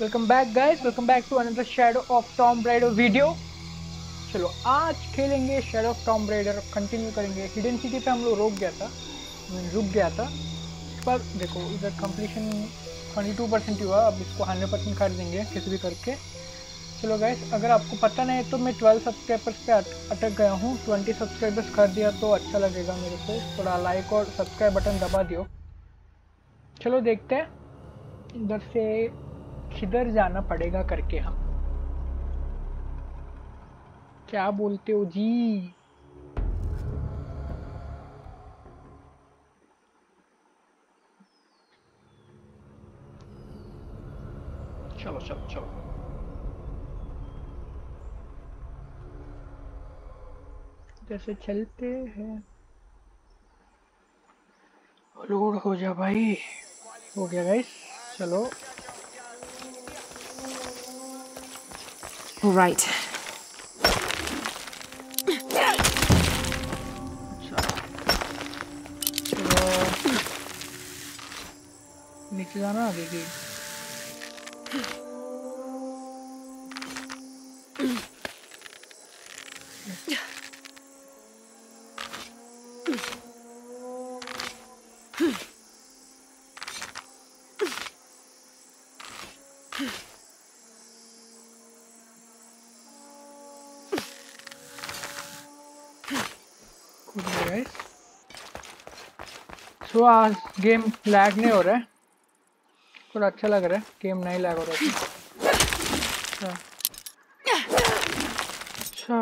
Welcome back guys welcome back to another Shadow of Tomb Raider video चलो, आज खेलेंगे Shadow of Tomb Raider continue करेंगे। Hidden city पे हम लोग रोक गया था। रुक गया था। पर देखो, इधर कंप्लीशन 22 परसेंट हुआ। अब इसको 100 परसेंट कर देंगे, किसी भी करके। चलो गाइस अगर आपको पता नहीं है तो मैं 12 सब्सक्राइबर्स पे अटक गया हूँ। 20 सब्सक्राइबर्स कर दिया तो अच्छा लगेगा मेरे को। थोड़ा लाइक और सब्सक्राइब बटन दबा दियो। चलो, देखते हैं। इधर से किधर जाना पड़ेगा करके हम? क्या बोलते हो जी? चलो चलो चलो। जैसे चलते हैं। लोड हो जा भाई। हो गया गाइस चलो। All right. चलो नीचे जाना आगे की सो आज गेम लैग नहीं हो रहा है। थोड़ा अच्छा लग रहा है, गेम नहीं लैग हो रहा है। अच्छा। अच्छा।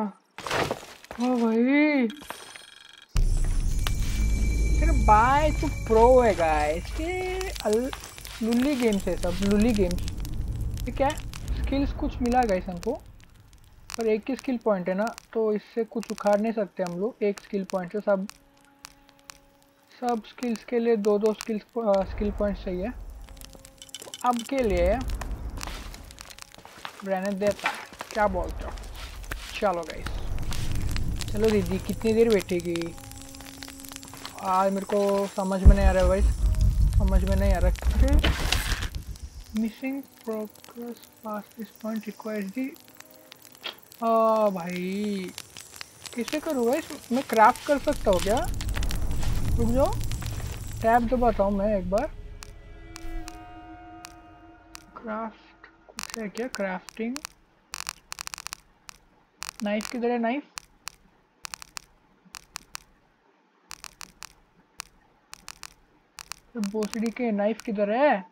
ओ भाई। फिर बाय तो प्रो है गाइस ये लुल्ली गेम्स है सब, लुल्ली गेम्स ठीक है स्किल्स कुछ मिला गाइस हमको। पर एक ही स्किल पॉइंट है ना तो इससे कुछ उखाड़ नहीं सकते हम लोग। एक स्किल पॉइंट से सब सब स्किल्स के लिए दो दो स्किल्स स्किल पॉइंट चाहिए। तो अब के लिए रहने देता क्या बोलते हो? चलो गाइस चलो दीदी, कितनी देर बैठेगी? आज मेरे को समझ में नहीं आ रहा भाई। समझ में नहीं आ रहा। Missing progress past this point requires the भाई। कैसे करूँ भाई मैं क्राफ्ट कर सकता हूँ क्या? रुक जाओ। टैब दबाता हूँ मैं एक बार। क्राफ्ट कुछ है क्या? क्राफ्टिंग नाइफ किधर है नाइफ बोसड़ी के नाइफ किधर है?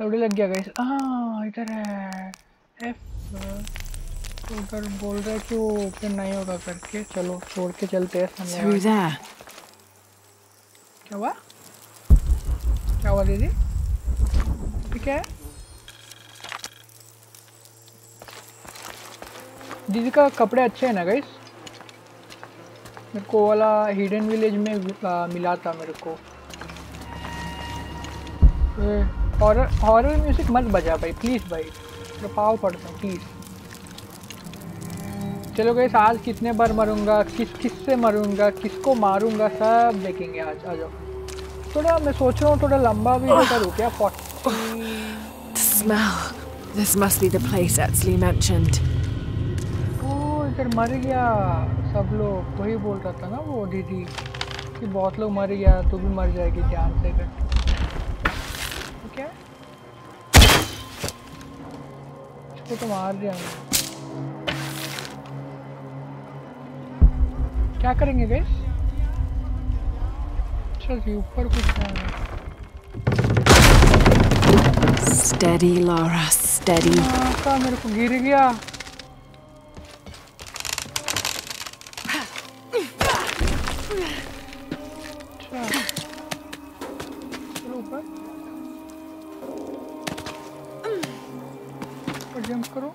लौड़े लग गया गाइस हाँ इधर है। एफ़ तो उधर बोल रहा है कि वो ओपन नहीं होगा करके। चलो छोड़ के चलते हैं. क्या हुआ? क्या हुआ दीदी? ठीक है? दीदी का कपड़े अच्छे हैं ना गाइस मेरे को वाला हिडन विलेज में आ, मिला था मेरे को। हॉरर हॉरर म्यूज़िक मत बजा भाई प्लीज़ भाई। पाव पड़ता हूँ प्लीज़ चलो गई आज कितने बार मरूँगा किस किस से मरूँगा किसको मारूँगा सब देखेंगे आज आ जाओ। थोड़ा मैं सोच रहा हूँ थोड़ा लंबा भी करूँ क्या? The smell. This must be the place Etsley mentioned. ओ इधर मर गया सब लोग। वही बोल रहा था ना वो दीदी कि बहुत लोग मर गया तू भी मर जाएगी ध्यान से कर ठीक है इसको तो मार दिया क्या करेंगे गैस चल जी ऊपर कुछ है। Steady, Laura, steady. हाँ, का मेरे को गिर गया? जंप करो।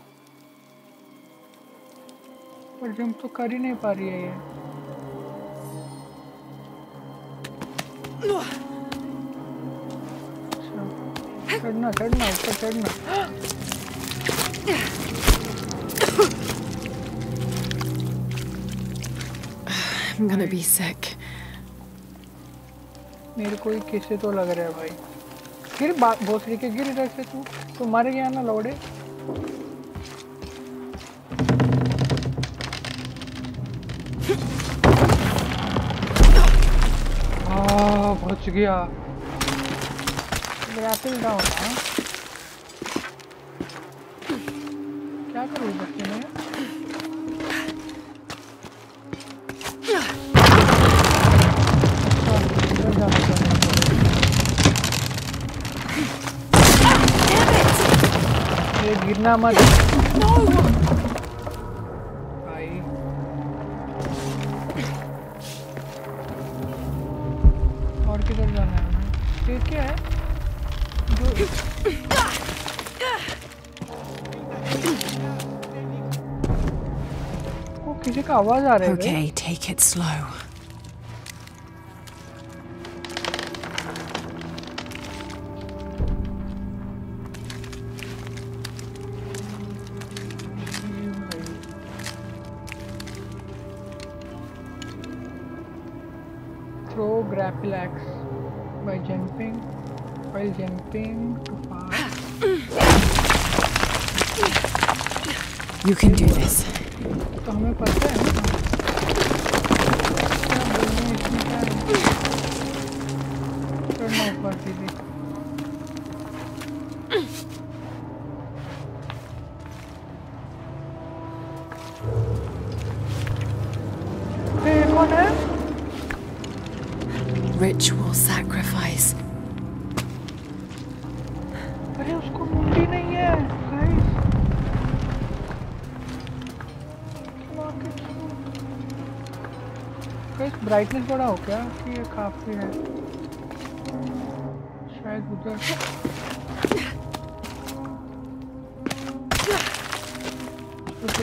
पर जंप तो कर ही नहीं पा रही है ये। चढ़ना चढ़ना ऊपर चढ़ना। I'm gonna be sick. मेरे को ही किसे तो लग रहा है भाई। गिर बा- भोसड़ी के गिर इधर से तू। तू मर गया ना लौड़े। बच गया। ग्रैपिंग का क्या करूँ बच्चे में गिरना मत। आवाज आ रहा है बे। Okay, take it slow. Throw grapple axe by jumping while jumping to far. You can do this. Brightness बड़ा हो क्या? कि ये काफ़ी है। शायद उधर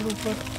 ऊपर।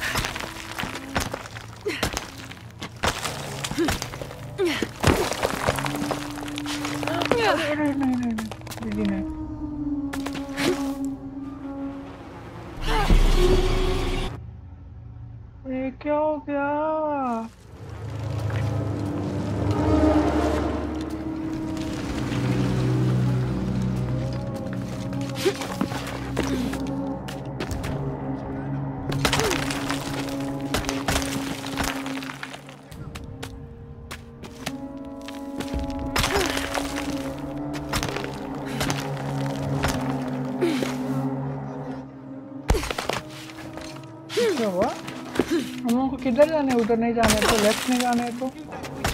उधर नहीं जाना है तो लेफ़्ट नहीं जाना है तो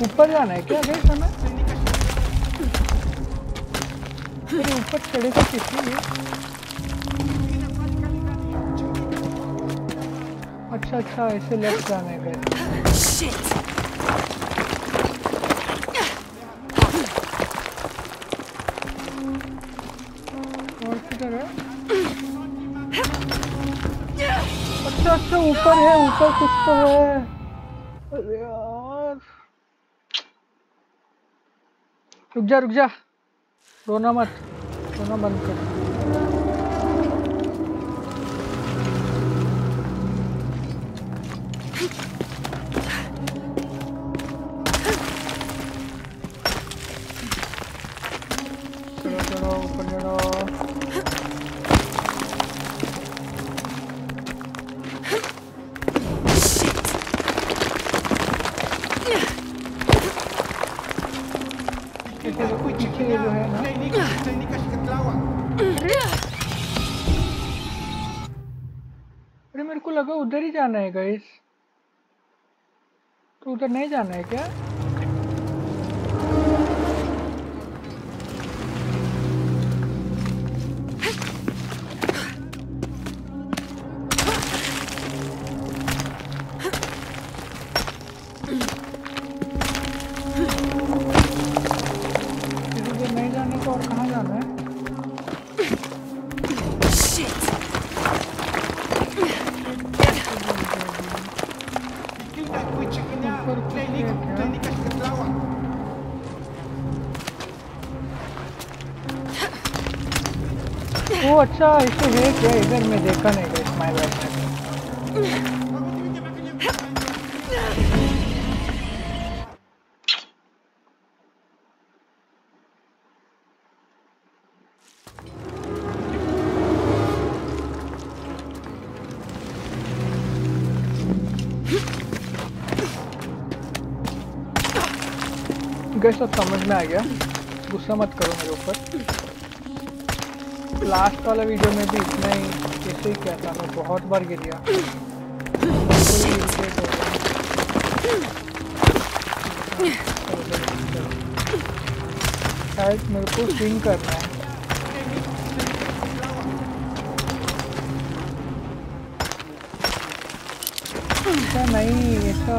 ऊपर जाना है क्या? गई अरे ऊपर चढ़े तो किसी लिए अच्छा अच्छा ऐसे लेफ़्ट जाना है गए अच्छा अच्छा ऊपर है, ऊपर कुछ तो है अरे यार रुक जा रुक जा। रोना मत रोना बंद कर। उधर नहीं जाना है क्या? अच्छा इसको वे क्या इधर मैं देखा नहीं गया माय बैड गए सब समझ में आ गया। गुस्सा मत करो मेरे ऊपर। लास्ट वाला वीडियो में भी इतना ही, ऐसे ही किया था, मैं बहुत बार गिर गया। शायद मेरे को स्विंग करना है नहीं, ऐसा.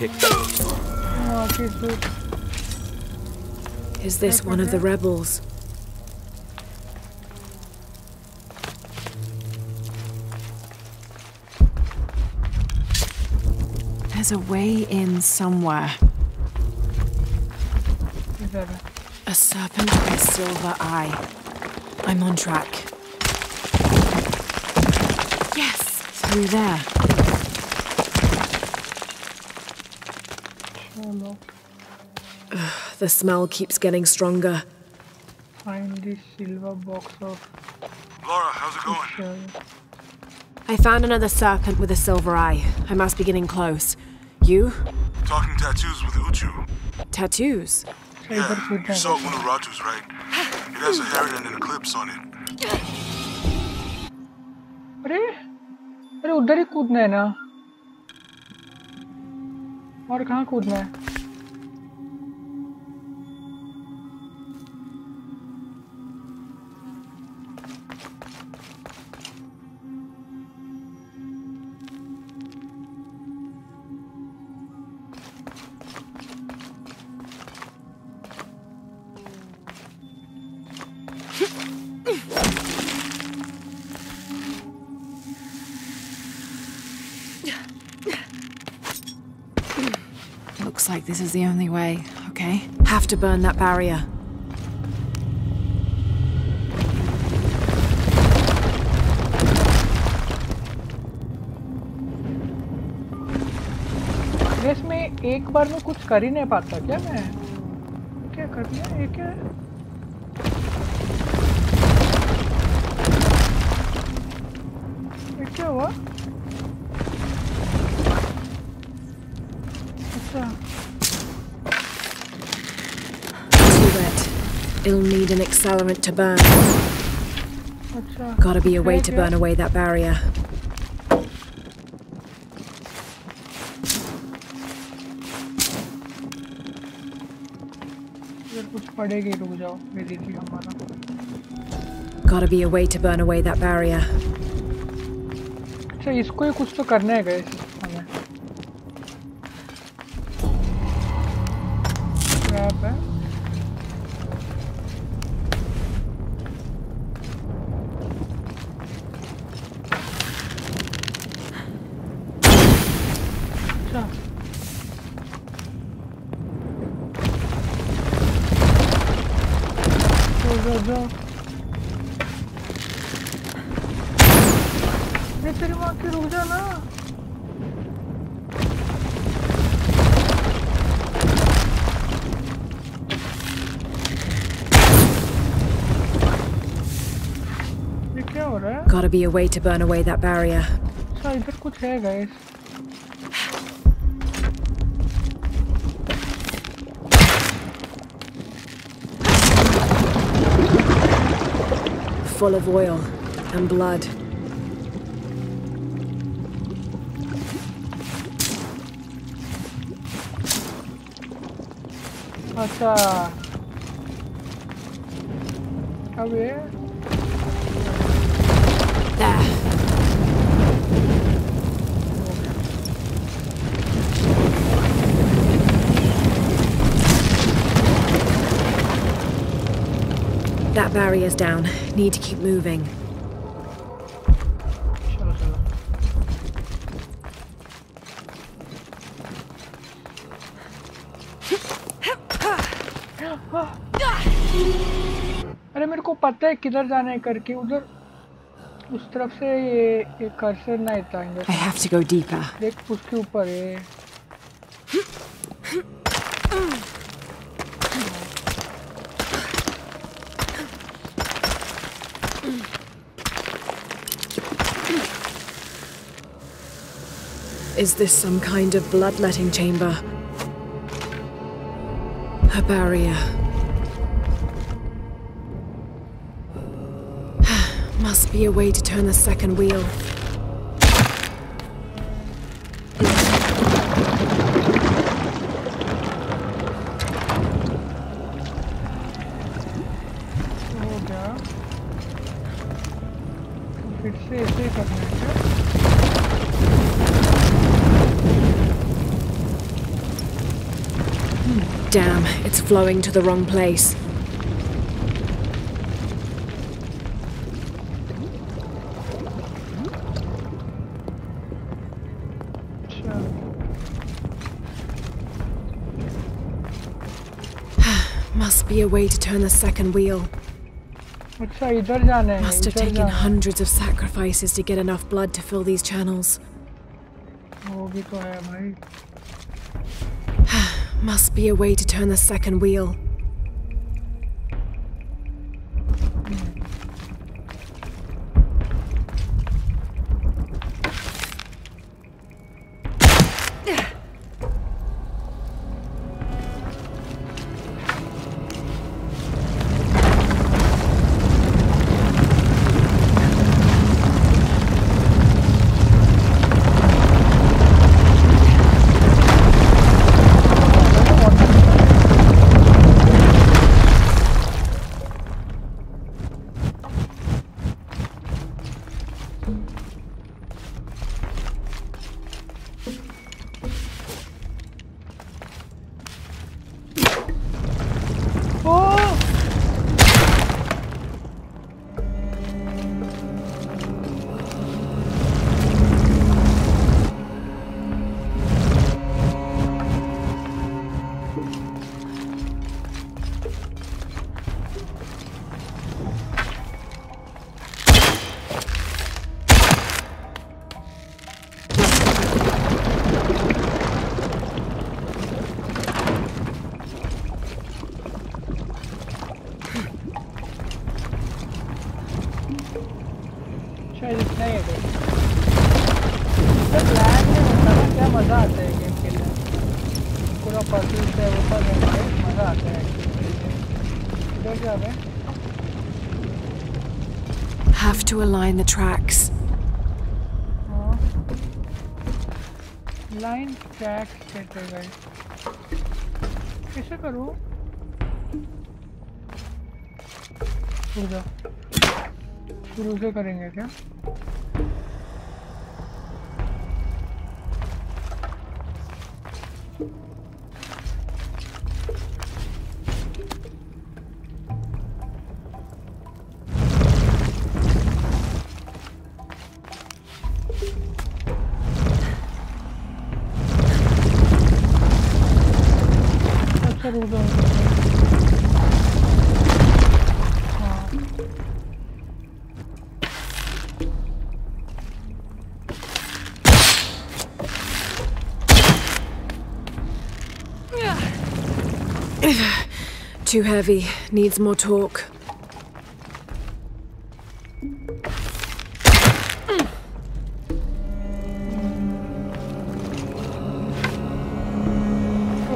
Oh, Is this one of the rebels? There's a way in somewhere. A serpent with a silver eye. I'm on track. Yes! Through there. The smell keeps getting stronger. Find this silver box of. Lara, how's it going? I found another serpent with a silver eye. I must be getting close. You? Talking tattoos with Uchu. Tattoos? Yeah, you saw one of Ratu's, right? It has a heron and an eclipse on it. अरे अरे उधर ही कूदना है ना और कहाँ कूदना है Looks like this is the only way. Okay. Have to burn that barrier. Race में एक बार में कुछ कर ही नहीं पाता क्या मैं क्या कर दिया ये क्या है ये क्या हुआ It'll need an accelerant to burn. अच्छा Gotta be a way है to क्या? burn away that barrier. इधर कुछ पड़ेगी रुक जाओ ये देखिए हमारा Gotta be a way to burn away that barrier. अच्छा इसको ही कुछ तो करना है gas be a way to burn away that barrier. अच्छा इधर कुछ है guys Full of oil and blood. अच्छा अब ये There. That barrier's down. Need to keep moving. अरे मेरे को पता है किधर जाना है करके उधर उस तरफ से ये, ये कर्सर ना था I इधर have to go deeper. देख उसके ऊपर है Is this some kind of bloodletting chamber? A barrier. must be a way to turn the second wheel. Damn, it's flowing to the wrong place. way to turn the second wheel. Must have taken hundreds of sacrifices to get enough blood to fill these channels. Must be a way to turn the second wheel. to align the tracks. हाँ line track कहते गए कैसे करूँ रुक जा शुरू से करेंगे क्या Too heavy. Needs more torque.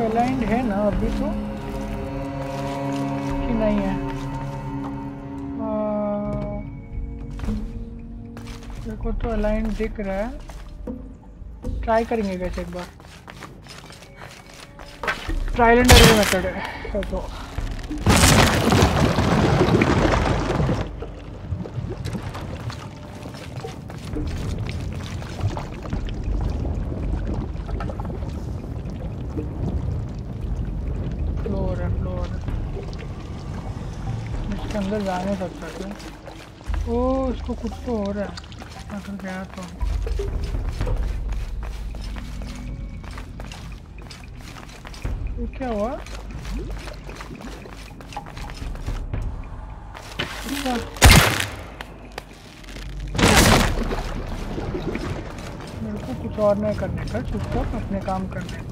Aligned है ना अभी तो कि नहीं है देखो तो अलाइंड दिख रहा है ट्राई करेंगे कैसे एक बार ट्रायल एंड एरर मेथड है तो जा नहीं सकता क्या ओ, इसको कुछ तो हो रहा है। अगर गया तो। ये क्या हुआ? अच्छा। मेरे को कुछ और नहीं करने का, चुपचाप अपने काम करने का।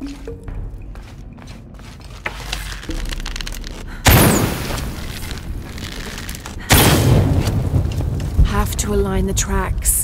Have to align the tracks.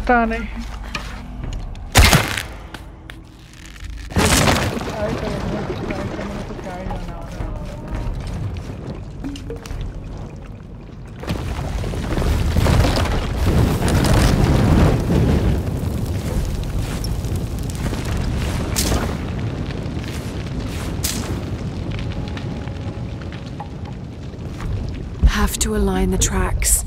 है Have to align the tracks.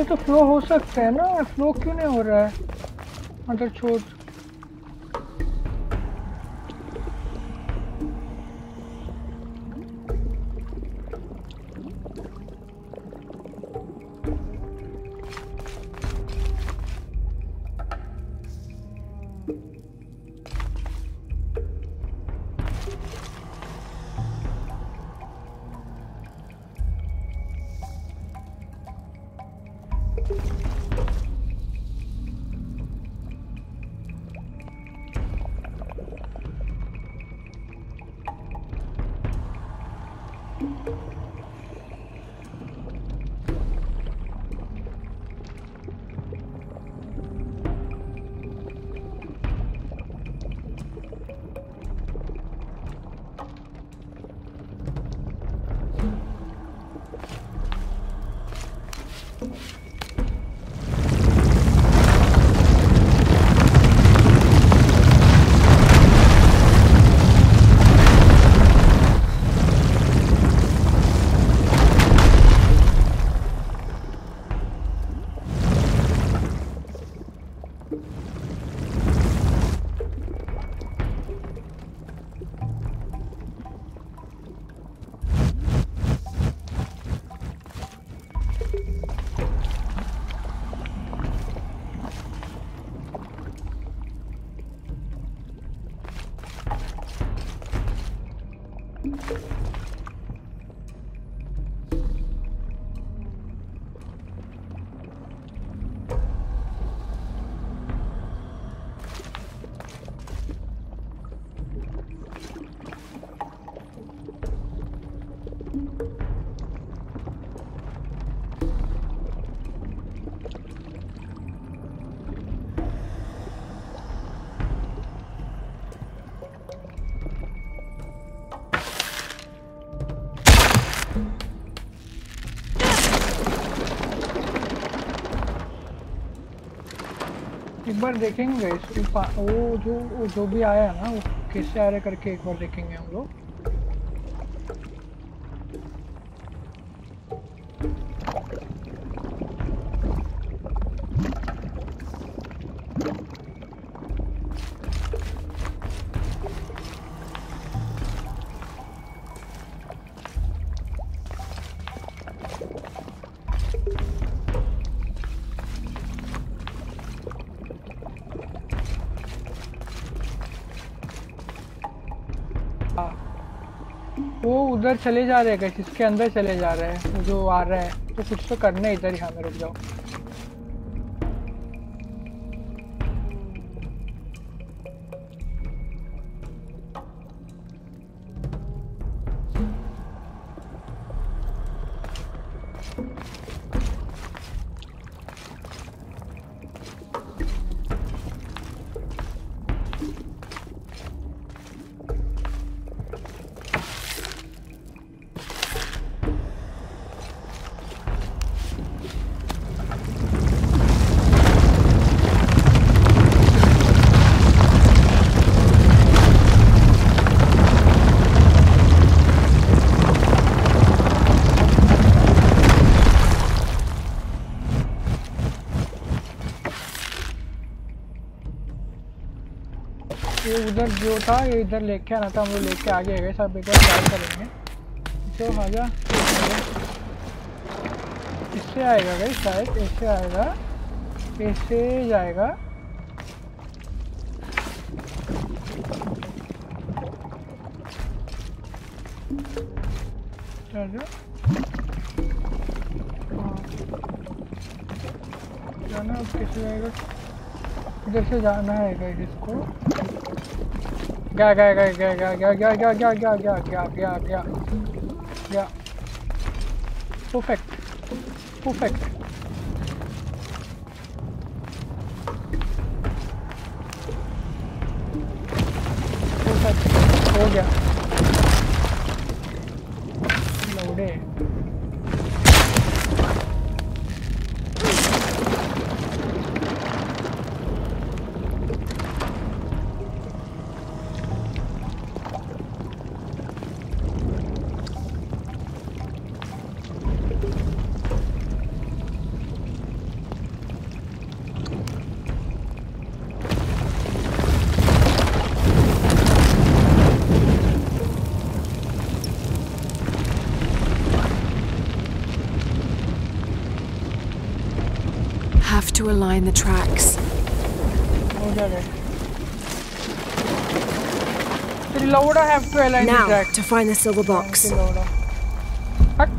से तो फ्लो हो सकता है ना। फ्लो क्यों नहीं हो रहा है? मतलब छोड़ एक बार देखेंगे वो जो वो जो भी आया है ना, वो कैसे आ रहे करके एक बार देखेंगे हम लोग। उधर चले जा रहे हैं इसके अंदर चले जा रहे हैं, जो आ रहा है तो कुछ तो करना है इधर ही हमें रुक जाओ ये उधर जो था, ये इधर लेके आना था, हम लोग लेके आगे गए, सब एक बार ट्राई करेंगे। तो आजा इससे आएगा गई शायद ऐसे आएगा, ऐसे जाएगा। हाँ। जाना अब कैसे जाएगा इधर से जाना है गाइस इसको। गया गया गया गया गया गया गया गया गया गया गया गया गया गया परफेक्ट परफेक्ट परफेक्ट हो गया Now, to find the silver box. लौड़ा हट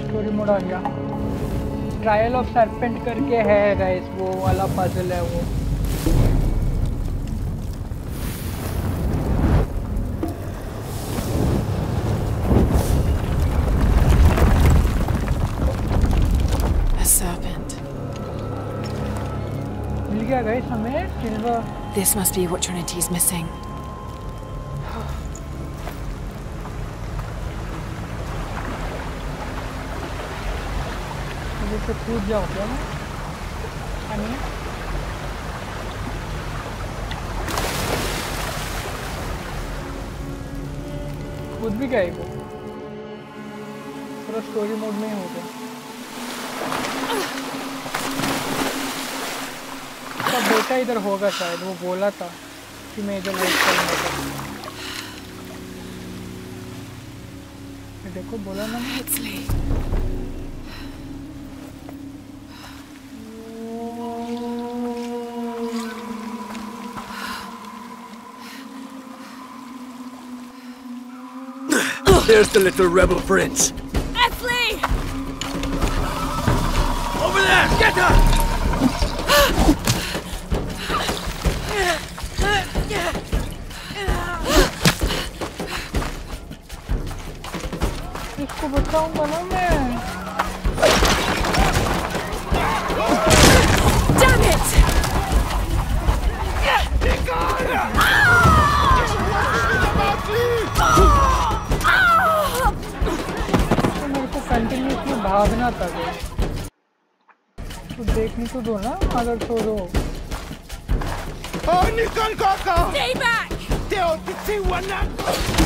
स्टोरी मोड आ गया ट्रायल ऑफ़ सरपेंट करके है गाइस वो वाला पजल है वो। This must be what Trinity is missing. भी गए वो? स्टोरी मोड में ही बेटा इधर होगा शायद वो बोला था कि मैं इधर वेट करूंगा ये देखो बोला ना मैंने। Bexley. There's the little rebel prince. Bexley! Over there! Get her! इसको बचाऊंगा ना मैं Damn it! तो मेरे को कंटिन्यूसली भागना था गया तो देखने तो दो ना अगर तो दो Oh, Nikon Kaka! Stay back! Teo, Titi, Wana! Damn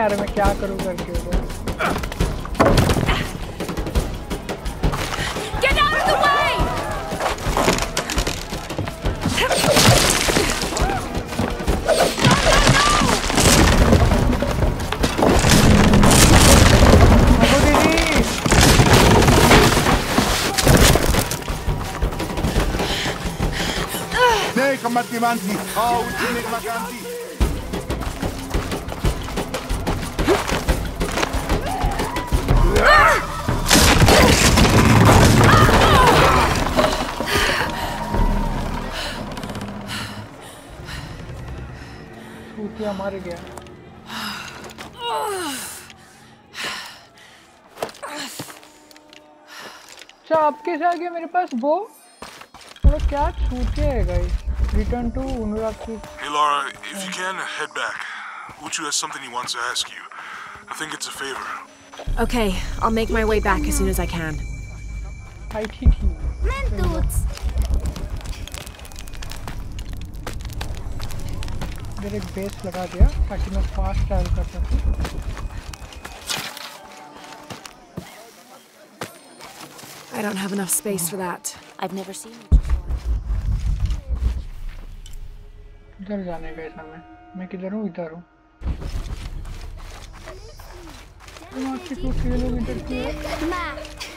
में नहीं आ रहा मैं क्या करूँ करके उधर Get out of the way! अबो दीदी Nee, kamat Manti. Oh, Uchinik Maganti. Sutiya मर गया अच्छा आपके से आ गया मेरे पास वो थोड़ा क्या छूटे है गाइस रिटर्न टू अनुराग की Hey Lara, if you can head back. Uchu has something he wants to ask you. I think it's a favor. Okay, I'll make my way back as soon as I can. Hi, Kiki. Man, dudes. इधर एक base लगा दिया ताकि मैं fast travel कर सकूँ। I don't have enough space for that. I've never seen it before. इधर जाने का ऐसा मैं मैं किधर हूँ? इधर हूँ। कुछ ये लोग इधर क्यों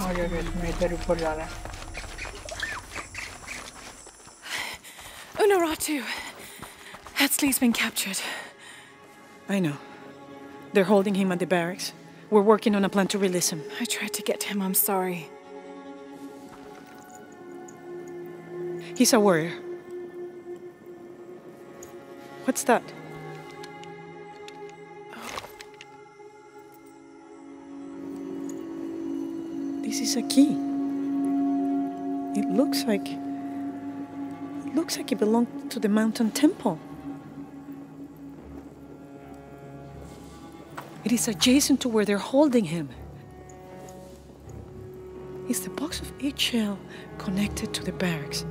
Unuratu! Etzli's been captured. I know. They're holding him at the barracks. We're working on a plan to release him. I tried to get him, I'm sorry. He's a warrior. What's that? This is a key. It looks like. It looks like it belonged to the mountain temple. It is adjacent to where they're holding him. Is the box of Ix Chel connected to the barracks?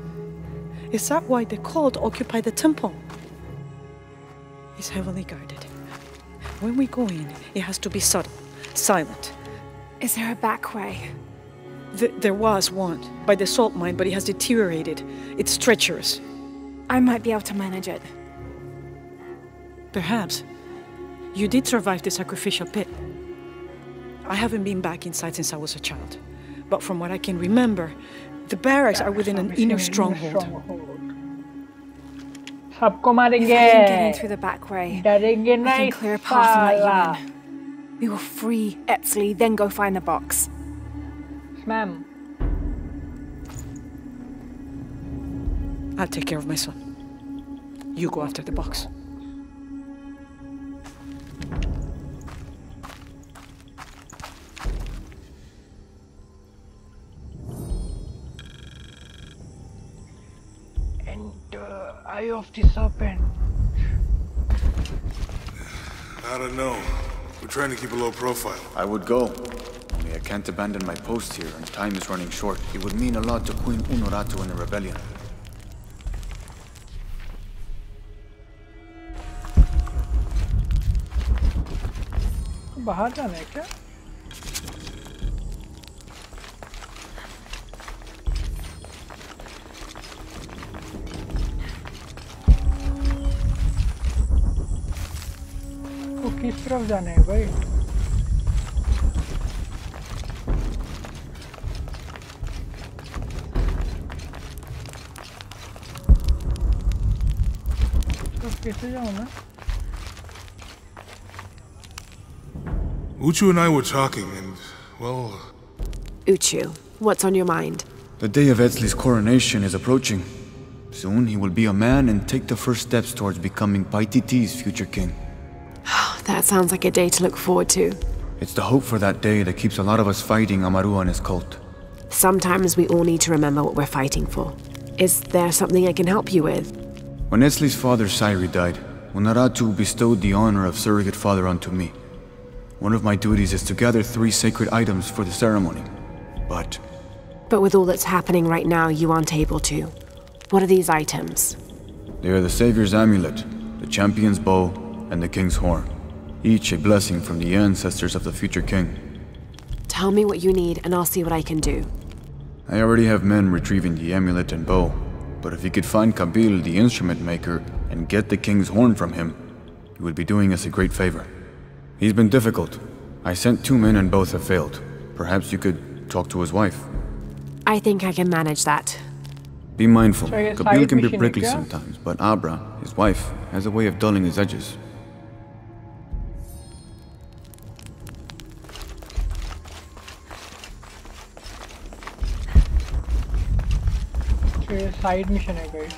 Is that why the cult occupy the temple? It's heavily guarded. When we go in, it has to be subtle, silent. Is there a back way? Th there was one, by the salt mine, but it has deteriorated. It's treacherous. I might be able to manage it. Perhaps. You did survive the sacrificial pit. I haven't been back inside since I was a child. But from what I can remember, the barracks are within an inner stronghold. सबको मारेंगे डरेंगे नहीं We will free Etzli, then go find the box. Ma'am I'll take care of my son. You go after the box. enter uh, eye of the serpent I don't know. We're trying to keep a low profile. I would go. Only I can't abandon my post here, and time is running short. It would mean a lot to Queen Unuratu and the rebellion. बाहर जाना है क्या वो किस तरफ जाना है भाई onu. Uchu and I were talking, and, well... Uchu, what's on your mind? The day of Etzli's coronation is approaching. Soon he will be a man and take the first steps towards becoming Paititi's future king. Oh, that sounds like a day to look forward to. It's the hope for that day that keeps a lot of us fighting Amaru and his cult. Sometimes we all need to remember what we're fighting for. Is there something I can help you with? When Etzli's father Sairi died, Unuratu bestowed the honor of surrogate father onto me. One of my duties is to gather three sacred items for the ceremony. But But with all that's happening right now, you aren't able to. What are these items? they are the Savior's amulet, the champion's bow, and the king's horn. Each a blessing from the ancestors of the future king. Tell me what you need, and I'll see what I can do. I already have men retrieving the amulet and bow, but if he could find Kabil, the instrument maker, and get the king's horn from him, he would be doing us a great favor. He's been difficult. I sent two men and both have failed. Perhaps you could talk to his wife. I think I can manage that. Be mindful. Kabil can be prickly sometimes, but Abra, his wife, has a way of dulling his edges. Side mission है guys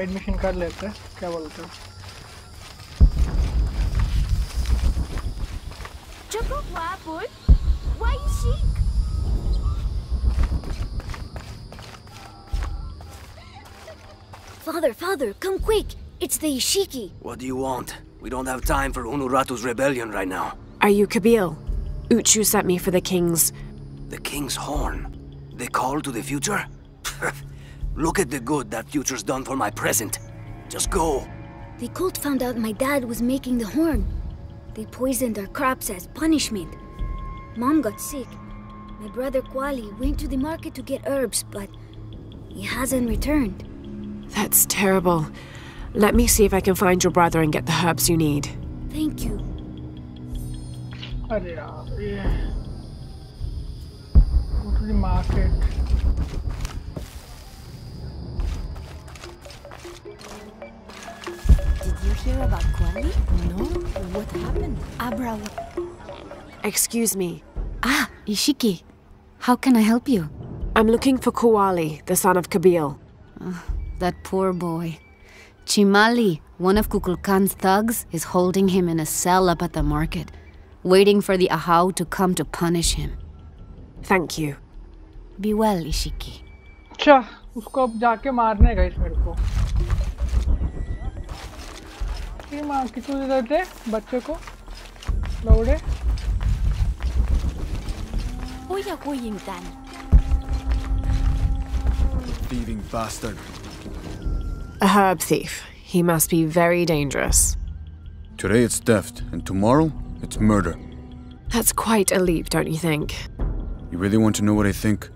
side mission कर लेते हैं क्या बोलते हो Choco Apple, why you sick? Father, father, come quick! It's the Ishiki. What do you want? We don't have time for Unuratu's rebellion right now. Are you Kabil? Uchu sent me for the king's. The king's horn. The call to the future? Look at the good that future's done for my present. Just go. The cult found out my dad was making the horn. They poisoned our crops as punishment. Mom got sick. My brother Kwali went to the market to get herbs, but he hasn't returned. That's terrible. Let me see if I can find your brother and get the herbs you need. Thank you. Go to the market. Did you hear about Gwendy? No. What happened? Abra... Excuse me. Ah, Ishiki. How can I help you? I'm looking for Kuali, the son of Kabil. Oh, ah, that poor boy. Chimali, one of Kukulkan's thugs, is holding him in a cell up at the market, waiting for the Ahau to come to punish him. Thank you. Be well, Ishiki. Sure. उसको अब जाके मारने है guys मेरे को ये मार के तू दे दे बच्चे को लौड़े Uya Huyingtan. thieving bastard. A herb thief. He must be very dangerous. Today it's theft, and tomorrow it's murder. That's quite a leap, don't you think? You really want to know what I think?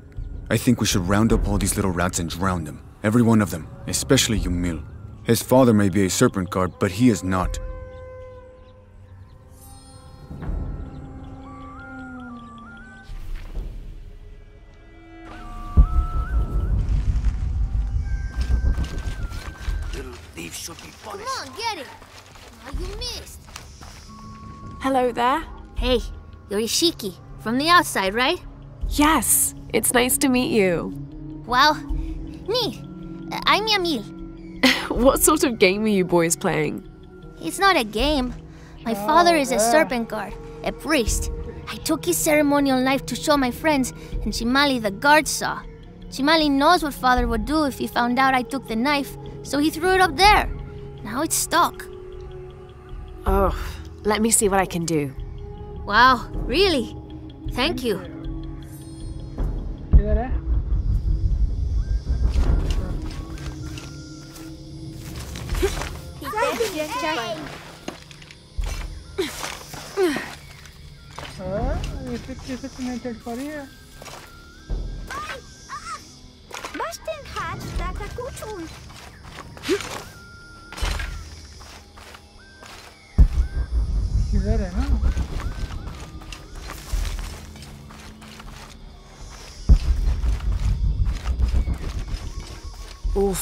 I think we should round up all these little rats and drown them. Every one of them, especially Yumil. His father may be a serpent guard, but he is not. Little thief should be Come on, get it. Oh, you missed. Hello there? Hey, you're Ishiki. From the outside, right? Yes, it's nice to meet you. Wow. Neat. Uh, I'm Yamil. What sort of game are you boys playing? It's not a game. My father is a serpent guard, a priest. I took his ceremonial knife to show my friends, and Chimali the guard saw. Chimali knows what father would do if he found out I took the knife, so he threw it up there. Now it's stuck. Oh, let me see what I can do. Wow, really? Thank you. vedere. Jesteście zaczynać akwarię? Masz ten hacz dla takuczul.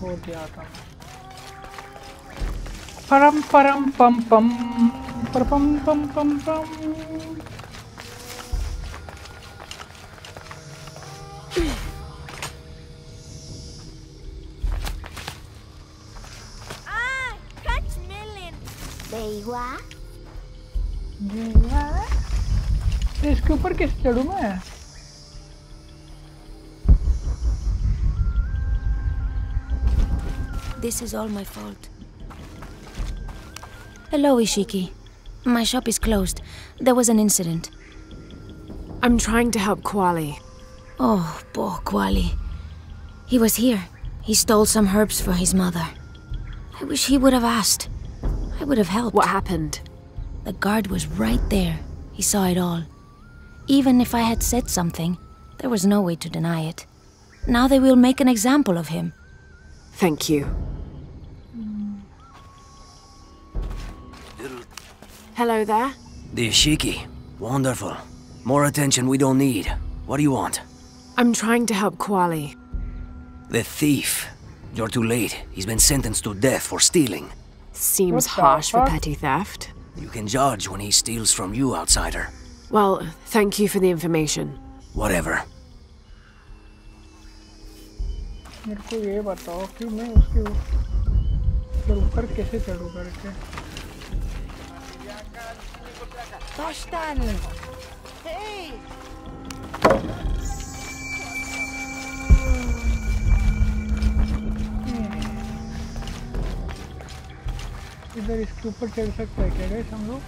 मिला इसे खोल दिया था मैं परम परम पम पम परपम पम पम पम Ah! Catch Millen! Beiwa? ये है तो इसके ऊपर कैसे चढ़ूं मैं This is all my fault. Hello, Ishiki. My shop is closed. There was an incident. I'm trying to help Kwali. Oh, poor Kwali. He was here. He stole some herbs for his mother. I wish he would have asked. I would have helped. What happened? The guard was right there. He saw it all. Even if I had said something, there was no way to deny it. Now they will make an example of him. Thank you. Hello there? The Ishiki. Wonderful. More attention we don't need. What do you want? I'm trying to help Kwali. The thief. You're too late. He's been sentenced to death for stealing. Seems What the harsh for fuck? petty theft. You can judge when he steals from you, outsider. Well, thank you for the information. Whatever. मेरे को ये बताओ कि मैं उसके ऊपर ऊपर कैसे चढ़ूं करके Tostan! Hey! इधर इसके ऊपर चढ़ सकता है क्या गए हम लोग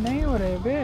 नहीं हो रहे बे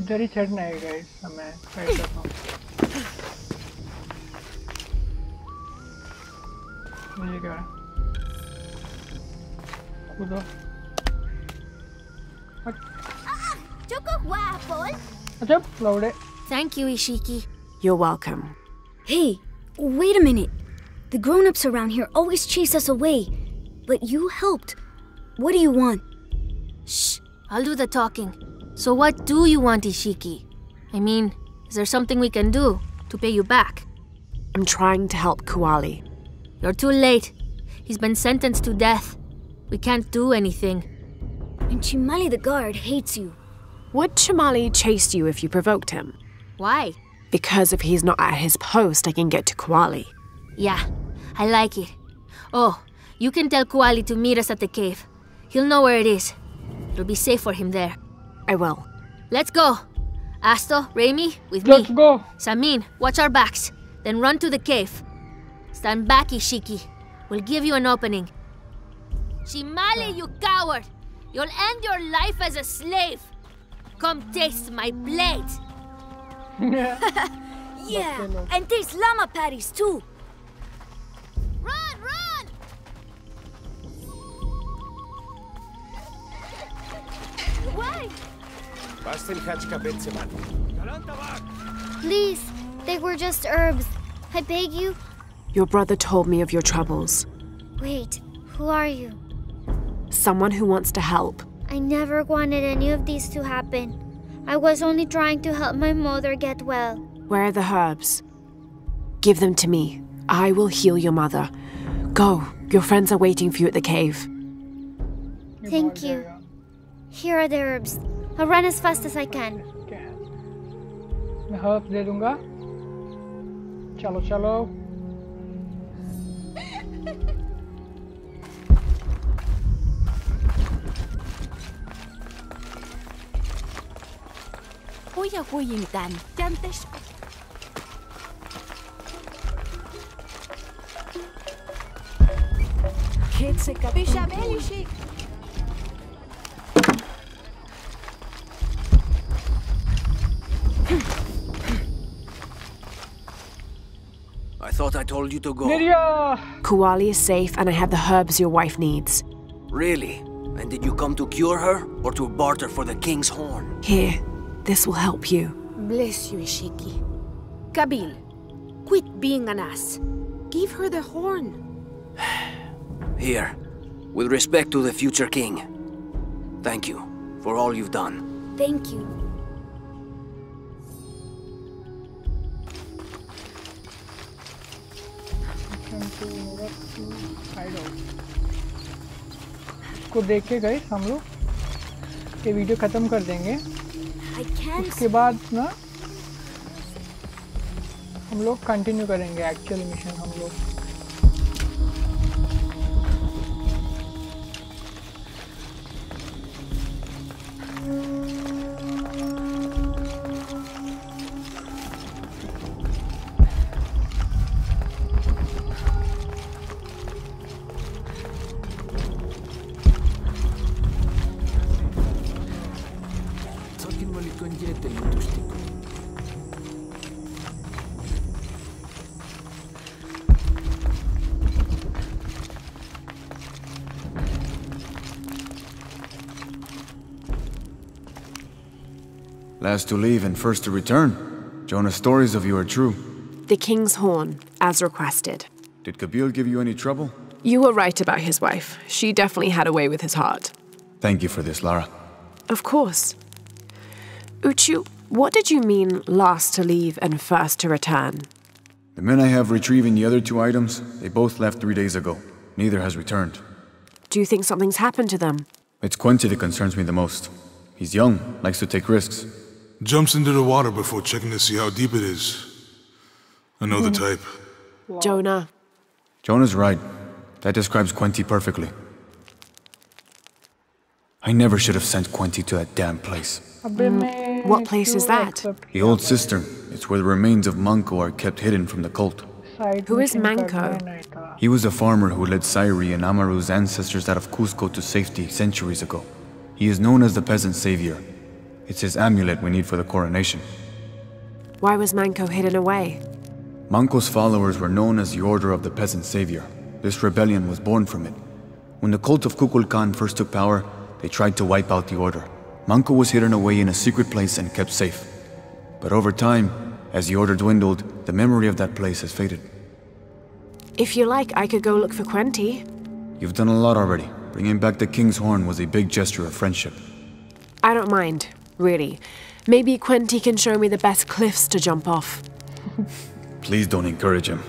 इधर ही चढ़ना है गाइस मैं ट्राई करता हूँ मुझे क्या कूदो Choco waffle. अच्छा लौड़े Thank you, Ishiki. You're welcome. Hey, wait a minute. The grown ups around here always chase us away. But you helped. What do you want? Shh, I'll do the talking. So, what do you want, Ishiki? I mean, is there something we can do to pay you back? I'm trying to help Kuali. You're too late. He's been sentenced to death. We can't do anything. And Chimali the guard hates you. Would Chimali chase you if you provoked him? Why? Because if he's not at his post, I can get to Kuali. Yeah, I like it. Oh, you can tell Kuali to meet us at the cave. He'll know where it is. It'll be safe for him there. I will. Let's go. Asto, Raimi, with me. Let's me. go. Samin, watch our backs. Then run to the cave. Stand back, Ishiki. We'll give you an opening. Chimali, you coward! You'll end your life as a slave. Come taste my blade. Yeah, and taste llama patties too. Run, run! Why? Please, they were just herbs. I beg you. Your brother told me of your troubles. Wait, who are you? Someone who wants to help. I never wanted any of these to happen. I was only trying to help my mother get well. Where are the herbs? Give them to me. I will heal your mother. Go. Your friends are waiting for you at the cave. Thank you. Here are the herbs. I'll run as fast as I can. मैं herb दे दूंगा चलो चलो Kuya kuyintan, jantes. Kitse kapishabelishi. thought I told you to go. Niria! Kuali is safe, and I have the herbs your wife needs. Really? And did you come to cure her or to barter for the king's horn? Here, this will help you. Bless you, Ishiki. Kabil, quit being an ass. Give her the horn. Here, with respect to the future king. Thank you for all you've done. Thank you. इसको देख के गए हम लोग ये video ख़त्म कर देंगे। उसके बाद ना हम लोग कंटिन्यू करेंगे एक्चुअल मिशन हम लोग। Last to leave and first to return. Jonah's stories of you are true. The king's horn, as requested. Did Kabil give you any trouble? You were right about his wife. She definitely had a way with his heart. Thank you for this, Lara. Of course. Uchu, what did you mean last to leave and first to return? The men I have retrieving the other two items, they both left three days ago. Neither has returned. Do you think something's happened to them? It's Quincy that concerns me the most. He's young, likes to take risks. Jumps into the water before checking to see how deep it is. I know the type. Jonah. Jonah's right. That describes Quenty perfectly. I never should have sent Quenty to that damn place. Mm. What place is that? The old cistern. It's where the remains of Manco are kept hidden from the cult. Who is Manco? He was a farmer who led Sairi and Amaru's ancestors out of Cusco to safety centuries ago. He is known as the peasant savior, it's his amulet we need for the coronation. Why was Manco hidden away? Manco's followers were known as the Order of the Peasant Savior. This rebellion was born from it. When the cult of Kukulkan first took power, they tried to wipe out the order. Manco was hidden away in a secret place and kept safe. But over time, as the order dwindled, the memory of that place has faded. If you like, I could go look for Quenti. You've done a lot already. Bringing back the King's Horn was a big gesture of friendship. I don't mind, really. Maybe Quenty can show me the best cliffs to jump off. Please don't encourage him.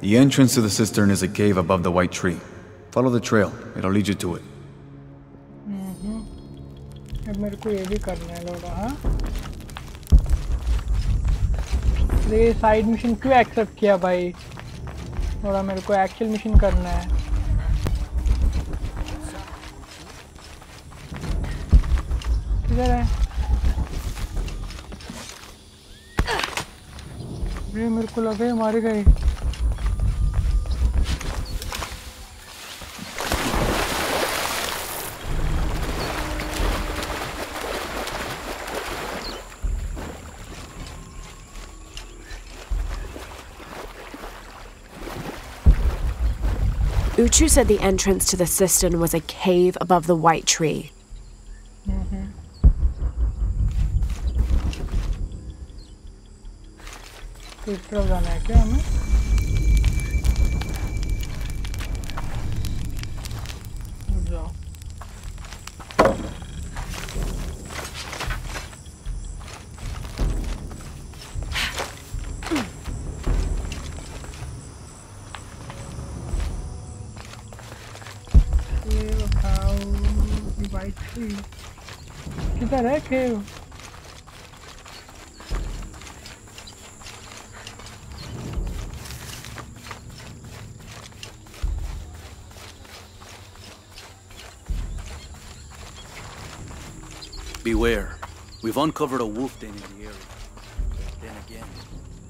The entrance to the cistern is a cave above the white tree. Follow the trail, it'll lead you to it. हम्म। अब मेरे को ये भी करना है लोड़ा हाँ ये side mission क्यों एक्सेप्ट किया भाई थोड़ा मेरे को एक्चुअल मिशन करना है किधर है ये मेरे को लगा ये मारे गए Uchu said the entrance to the cistern was a cave above the white tree. तो इस Esse programa é aqui, né? We've uncovered a wolf den in the area. Then again,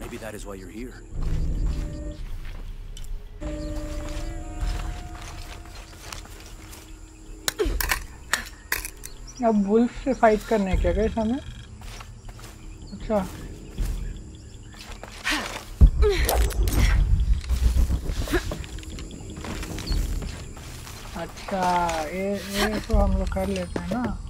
maybe that is why you're here. अब wolf से fight करने है क्या गए हमें अच्छा अच्छा ये ये तो हम लोग कर लेते हैं ना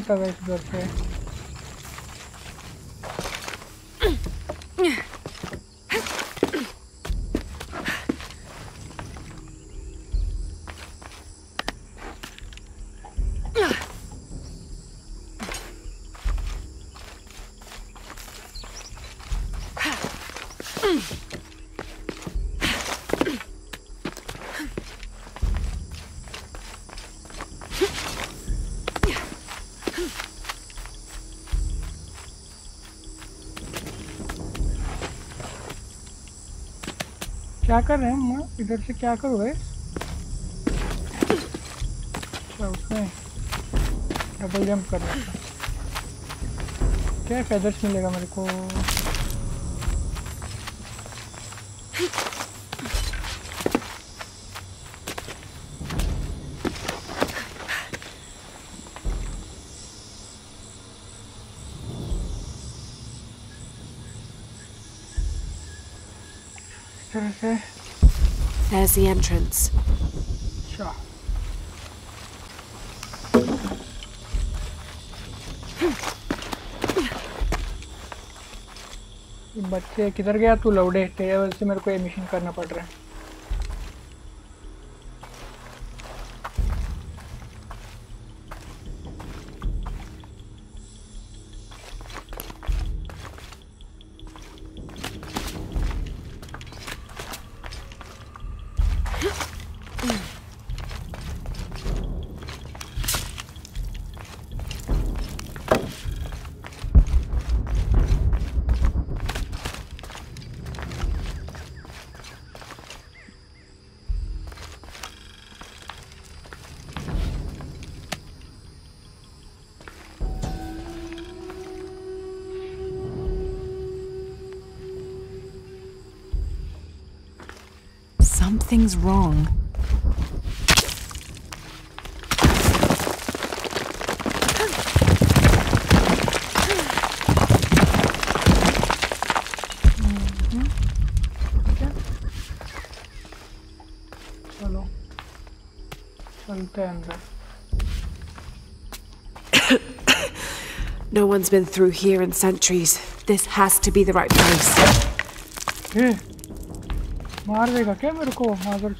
नहीं था वेट करते क्या कर रहे हैं माँ इधर से क्या करो है अच्छा उसमें डबल जंप कर रहे था क्या फेदर्स मिलेगा मेरे को? से There's the entrance. Sure. बच्चे किधर गया तू लौड़े तेरे वजह से मेरे को ये मिशन करना पड़ रहा है one's been through here in centuries. This has to be the right place. ए, मार देगा क्या मेरे को अगर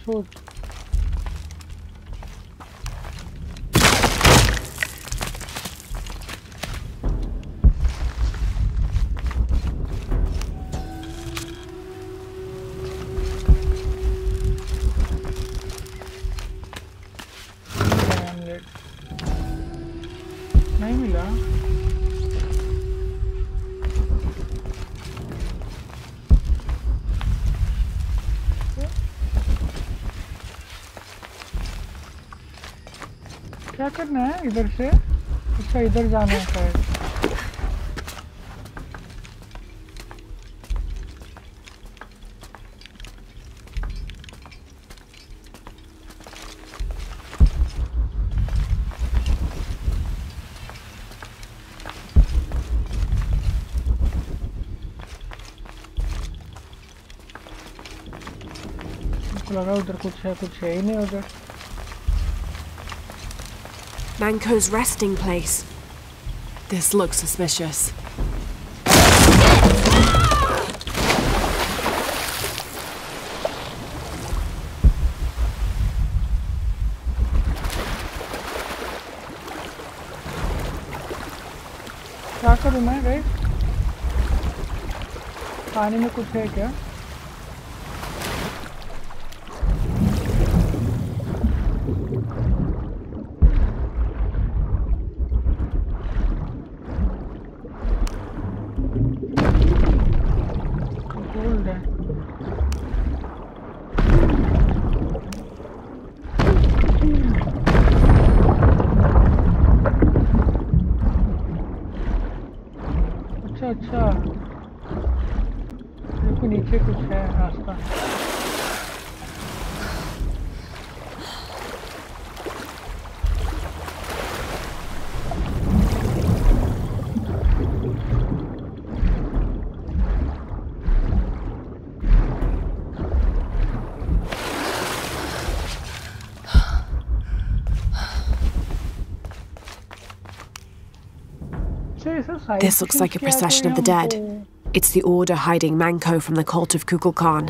क्या करना है इधर से? अच्छा इधर जाना है। लगा उधर कुछ है कुछ है ही नहीं उधर। Manco's resting place. This looks suspicious. क्या करूँ मैं भाई पानी में कुछ है क्या This looks like a procession of the dead. It's the Order hiding Manco from the cult of Kukulkan.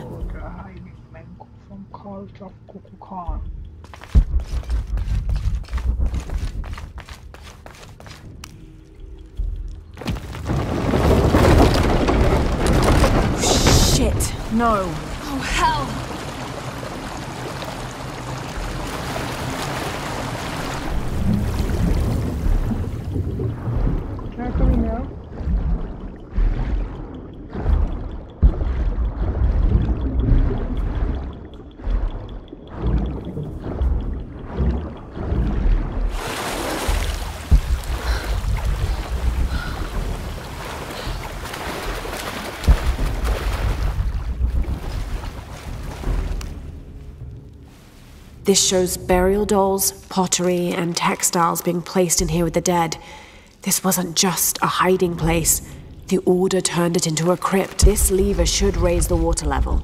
Shit, no. This shows burial dolls, pottery, and textiles being placed in here with the dead. This wasn't just a hiding place. The Order turned it into a crypt. This lever should raise the water level.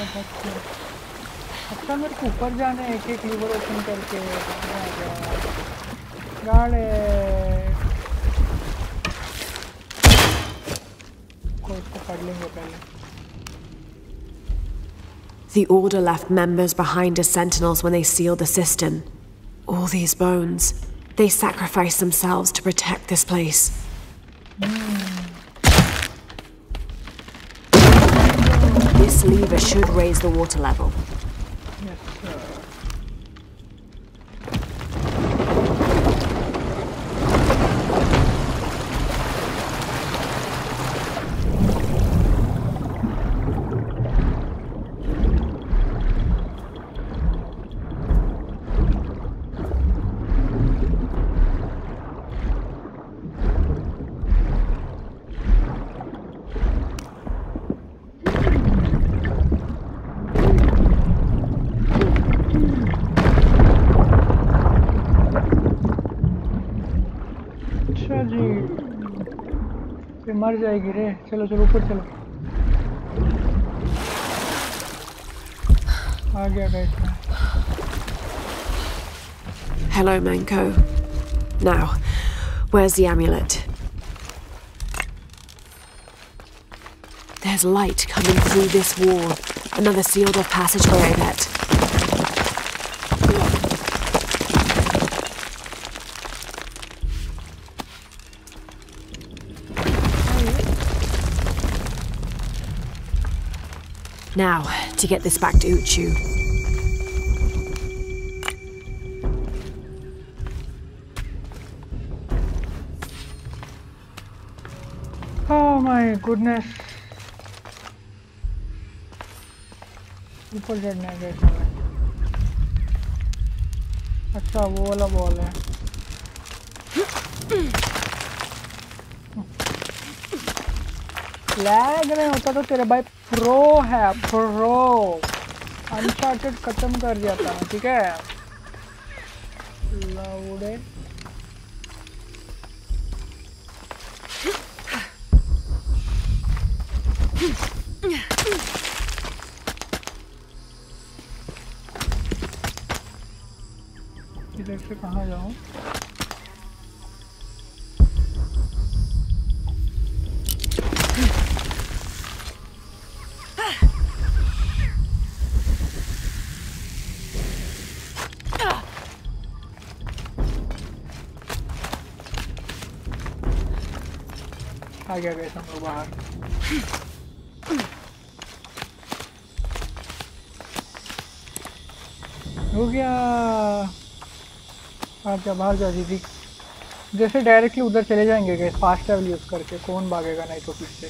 अच्छा अच्छा मेरे को ऊपर जाना है एक एक liver open करके गाड़े को इसको पढ़ लेंगे पहले The Order left members behind as sentinels when they sealed the cistern. All these bones. They sacrificed themselves to protect this place. This lever should raise the water level. मर जाएगी रे चलो चलो ऊपर चलो आ गया guys Hello Manco. Now, where's the amulet? There's light coming through this wall. Another sealed off passageway, I bet. to get this back to Uchu. Oh my goodness. ऊपर चढ़ना है गाइस हमें अच्छा वो वाला बॉल है लैग नहीं होता तो तेरे भाई प्रो है प्रो अनचार्टेड खत्म कर दिया था, ठीक है? इधर से कहाँ जाऊँ? गया गए हम लोग बाहर हो गया। अच्छा बाहर जा थी जैसे डायरेक्टली उधर चले जाएँगे गए फास्ट ट्रैवल यूज़ करके, कौन भागेगा नहीं तो पीछे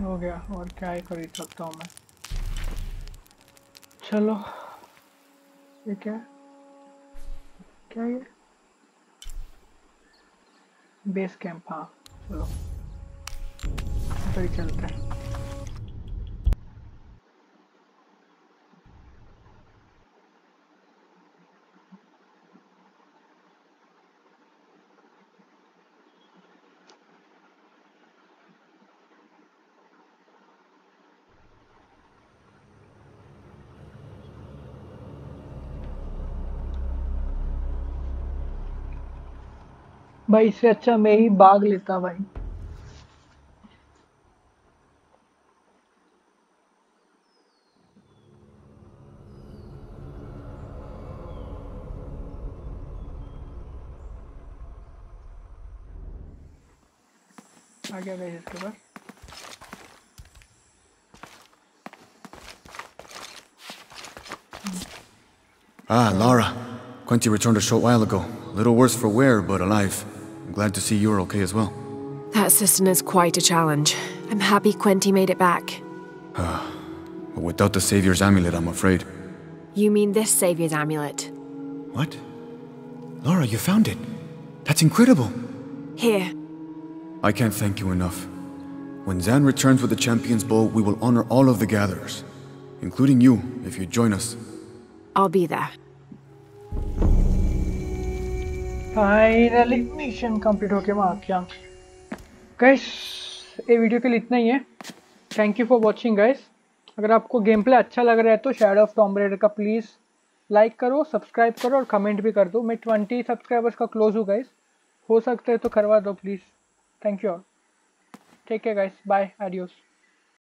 हो गया, और क्या ही खरीद सकता हूँ मैं। चलो, ये क्या? है? क्या ये? बेस कैंप हाँ चलो। तो ही चलते हैं। भाई इससे अच्छा मैं ही बाग लेता भाई आ गया गाइस इसके पास Ah, Lara. Quinty returned a short while ago. A little worse for wear, but alive. Glad to see you're okay as well. That cistern is quite a challenge. I'm happy Quenty made it back. But without the Savior's amulet, I'm afraid. You mean this Savior's amulet? What? Lara, you found it. That's incredible. Here. I can't thank you enough. When Zan returns with the Champion's Bowl, we will honor all of the gatherers, including you, if you join us. I'll be there. Finally mission complete हो गया मैं आ गया। Guys ये video के लिए इतना ही है। Thank you for watching guys अगर आपको गेम प्ले अच्छा लग रहा है तो शैडो ऑफ़ टॉम का प्लीज़ लाइक करो सब्सक्राइब करो और कमेंट भी कर दो। मैं ट्वेंटी सब्सक्राइबर्स का क्लोज हूँ गाइस हो सकता है तो करवा दो please thank you all take care guys bye adios